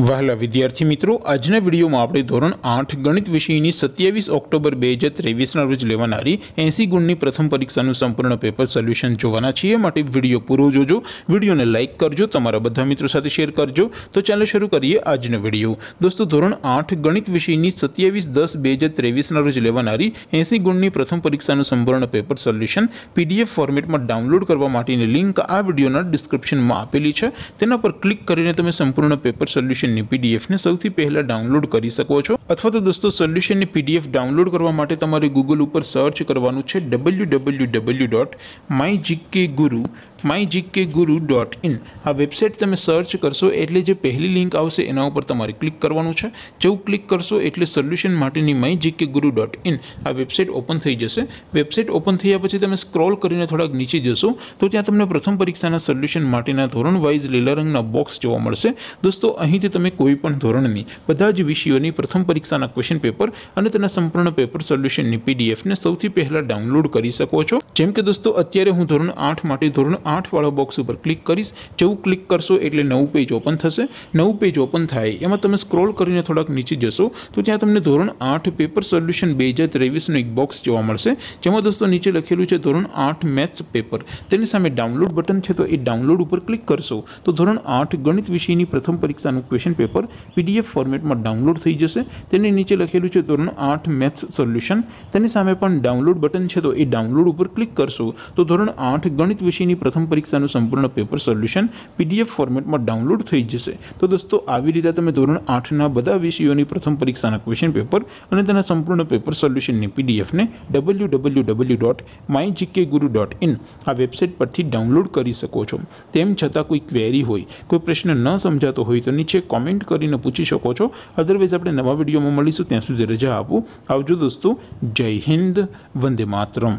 વહાલા વિદ્યાર્થી મિત્રો આજના વિડીયોમાં આપણે ધોરણ આઠ ગણિત વિષયની સત્યાવીસ ઓક્ટોબર બે હજાર ત્રેવીસના રોજ લેવાનારી એંસી ગુણની પ્રથમ પરીક્ષાનું સંપૂર્ણ પેપર સોલ્યુશન જોવાના છીએ માટે વિડીયો પૂરો જોજો વિડીયોને લાઇક કરજો તમારા બધા મિત્રો સાથે શેર કરજો તો ચાલો શરૂ કરીએ આજનો વિડીયો દોસ્તો ધોરણ આઠ ગણિત વિષયની સત્યાવીસ દસ બે હજાર ત્રેવીસના રોજ લેવાનારી એંસી ગુણની પ્રથમ પરીક્ષાનું સંપૂર્ણ પેપર સોલ્યુશન પીડીએફ ફોર્મેટમાં ડાઉનલોડ કરવા માટેની લિંક આ વિડીયોના ડિસ્ક્રિપ્શનમાં આપેલી છે તેના પર ક્લિક કરીને તમે સંપૂર્ણ પેપર સોલ્યુશન સોલ્યુશનની પીડીએફને સૌથી પહેલાં ડાઉનલોડ કરી શકો છો અથવા તો દોસ્તો સોલ્યુશનની પીડીએફ ડાઉનલોડ કરવા માટે તમારે ગૂગલ ઉપર સર્ચ કરવાનું છે W W W dot my GK guru my GK guru dot in આ વેબસાઇટ તમે સર્ચ કરશો એટલે જે પહેલી લિંક આવશે એના ઉપર તમારે ક્લિક કરવાનું છે જેવું ક્લિક કરશો એટલે સોલ્યુશન માટેની my GK guru dot in આ વેબસાઇટ ઓપન થઈ જશે વેબસાઇટ ઓપન થયા પછી તમે સ્ક્રોલ કરીને થોડાક નીચે જશો તો ત્યાં તમને પ્રથમ પરીક્ષાના સોલ્યુશન માટેના ધોરણ વાઇઝ લીલા રંગના બોક્સ જોવા મળશે દોસ્તો અહીંથી તમે કોઈ પણ ધોરણની બધા જ વિષયોની પ્રથમ પરીક્ષાના ક્વેશ્ચન પેપર અને તેના સંપૂર્ણ પેપર સોલ્યુશનની પીડીએફને સૌથી પહેલાં ડાઉનલોડ કરી શકો છો જેમ કે દોસ્તો અત્યારે હું ધોરણ આઠ માટે ધોરણ આઠવાળા બોક્સ ઉપર ક્લિક કરીશ જેવું ક્લિક કરશો એટલે નવું પેજ ઓપન થશે નવું પેજ ઓપન થાય એમાં તમે સ્ક્રોલ કરીને થોડાક નીચે જશો તો ત્યાં તમને ધોરણ આઠ પેપર સોલ્યુશન બે હજાર ત્રેવીસનું એક બોક્સ જોવા મળશે જેમાં દોસ્તો નીચે લખેલું છે ધોરણ આઠ મેથ્સ પેપર તેની સામે ડાઉનલોડ બટન છે તો એ ડાઉનલોડ ઉપર ક્લિક કરશો તો ધોરણ આઠ ગણિત વિષયની પ્રથમ પરીક્ષાનું ક્વેશ્ચન ક્વેશ્ચન પેપર પીડીએફ ફોર્મેટમાં ડાઉનલોડ થઈ જશે તેની નીચે લખેલું છે ધોરણ આઠ મેથ્સ સોલ્યુશન તેની સામે પણ ડાઉનલોડ બટન છે તો એ ડાઉનલોડ ઉપર ક્લિક કરશો તો ધોરણ આઠ ગણિત વિષયની પ્રથમ પરીક્ષાનું સંપૂર્ણ પેપર સોલ્યુશન પીડીએફ ફોર્મેટમાં ડાઉનલોડ થઈ જશે તો દોસ્તો આવી રીતે તમે ધોરણ આઠના બધા વિષયોની પ્રથમ પરીક્ષાના ક્વેશ્ચન પેપર અને તેના સંપૂર્ણ પેપર સોલ્યુશનની પીડીએફને W W W dot my GK guru dot in આ વેબસાઇટ પરથી ડાઉનલોડ કરી શકો છો તેમ છતાં કોઈ ક્વેરી હોય કોઈ પ્રશ્ન ન સમજાતો હોય તો નીચે કોમેન્ટ કરીને પૂછી શકો છો. અદરવાઇઝ આપણે નવા વિડીયોમાં મળીશું. ત્યાં સુધી રજા આપું. આવજો દોસ્તો. જય હિન્દ. વંદે માતરમ.